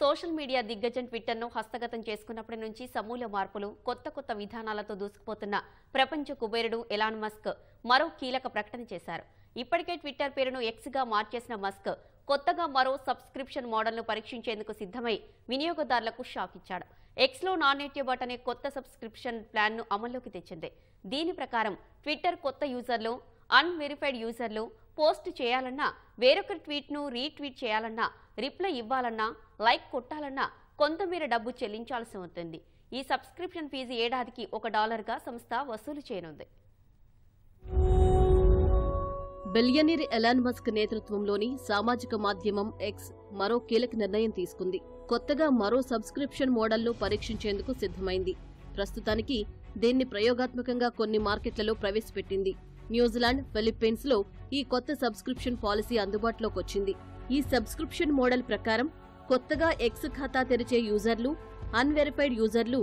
Social media దిగ్గజం ట్విట్టర్ను హస్తగతం చేసుకున్నప్పటి నుంచి సమూల మార్పులు కొత్త కొత్త విధానాలతో దూసుకుపోతున్న ప్రపంచ కుబేరుడు ఎలాన్ మస్క్ మరో కీలక ప్రకటన చేశారు. ఇప్పటికే ట్విట్టర్ పేరును ఎక్స్గా మార్చేసిన మస్క్ కొత్తగా మరో సబ్స్క్రిప్షన్ మోడల్ను పరీక్షించేందుకు సిద్ధమై వినియోగదారులకు షాక్ ఇచ్చాడు. ఎక్స్లో నాన్ బట్ అనే కొత్త సబ్స్క్రిప్షన్ ప్లాన్ను అమల్లోకి తెచ్చింది. దీని ప్రకారం ట్విట్టర్ కొత్త యూజర్లు అన్వెరిఫైడ్ యూజర్లు పోస్ట్ చేయాలన్నా వేరొకరి ట్వీట్ను రీట్వీట్ చేయాలన్నా రిప్లై ఇవ్వాలన్నా లైక్ కొట్టాలన్నా కొంతమేర డబ్బు చెల్లించాల్సి ఉంటుంది. ఈ సబ్స్క్రిప్షన్ ఫీజు ఏడాదికి ఒక డాలర్గా సంస్థ వసూలు చేయనుంది. బిలియనీర్ ఎలాన్ మస్క్ నేతృత్వంలోని సామాజిక మాధ్యమం ఎక్స్ మరో కీలక నిర్ణయం తీసుకుంది. కొత్తగా మరో సబ్స్క్రిప్షన్ మోడల్ను పరీక్షించేందుకు సిద్ధమైంది. ప్రస్తుతానికి దీన్ని ప్రయోగాత్మకంగా కొన్ని మార్కెట్లలో ప్రవేశపెట్టింది. న్యూజిలాండ్ ఫిలిప్పీన్స్లో ఈ కొత్త సబ్స్క్రిప్షన్ పాలసీ అందుబాటులోకి వచ్చింది ఈ సబ్స్క్రిప్షన్ మోడల్ ప్రకారం కొత్తగా ఎక్స్ ఖాతా తెరిచే యూజర్లు అన్వెరిఫైడ్ యూజర్లు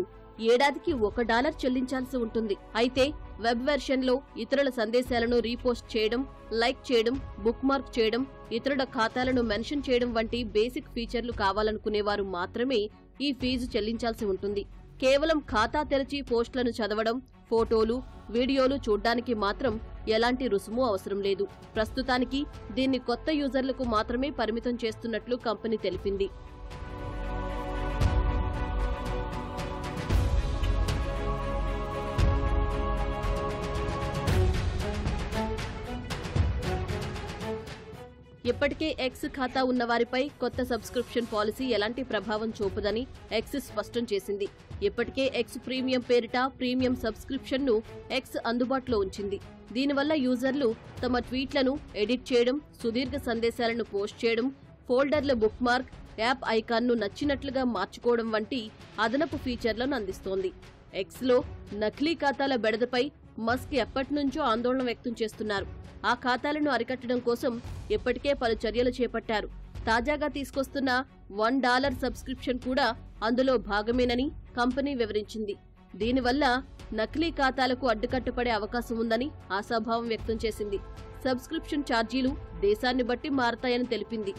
ఏడాదికి ఒక డాలర్ చెల్లించాల్సి ఉంటుంది. అయితే వెబ్ వెర్షన్లో ఇతరుల సందేశాలను రీపోస్ట్ చేయడం లైక్ చేయడం బుక్ మార్క్ చేయడం ఇతరుల ఖాతాలను మెన్షన్ చేయడం వంటి బేసిక్ ఫీచర్లు కావాలనుకునేవారు మాత్రమే ఈ ఫీజు చెల్లించాల్సి ఉంటుంది. కేవలం ఖాతా తెరిచి పోస్టులను చదవడం ఫోటోలు వీడియోలు చూడ్డానికి మాత్రం ఎలాంటి రుసుము అవసరం లేదు. ప్రస్తుతానికి దీన్ని కొత్త యూజర్లకు మాత్రమే పరిమితం చేస్తున్నట్లు కంపెనీ తెలిపింది. ఇప్పటికే ఎక్స్ ఖాతా ఉన్న వారిపై కొత్త సబ్స్క్రిప్షన్ పాలసీ ఎలాంటి ప్రభావం చూపదని ఎక్స్ స్పష్టం చేసింది. ఇప్పటికే ఎక్స్ ప్రీమియం పేరిట ప్రీమియం సబ్స్క్రిప్షన్ను ఎక్స్ అందుబాటులో ఉంచింది. దీనివల్ల యూజర్లు తమ ట్వీట్లను ఎడిట్ చేయడం సుదీర్ఘ సందేశాలను పోస్ట్ చేయడం ఫోల్డర్ల బుక్ మార్క్ యాప్ ఐకాన్ను నచ్చినట్లుగా మార్చుకోవడం వంటి అదనపు ఫీచర్లను అందిస్తోంది. ఎక్స్లో నకిలీ ఖాతాల బెడదపై మస్క్ ఎప్పటినుంచో ఆందోళన వ్యక్తం చేస్తున్నారు. ఆ ఖాతాలను అరికట్టడం కోసం ఇప్పటికే పలు చర్యలు చేపట్టారు. తాజాగా తీసుకొస్తున్న వన్ డాలర్ సబ్స్క్రిప్షన్ కూడా అందులో భాగమేనని కంపెనీ వివరించింది. దీనివల్ల నకిలీ ఖాతాలకు అడ్డుకట్టుపడే అవకాశం ఉందని ఆశాభావం వ్యక్తం చేసింది. సబ్స్క్రిప్షన్ ఛార్జీలు దేశాన్ని బట్టి మారతాయని తెలిపింది.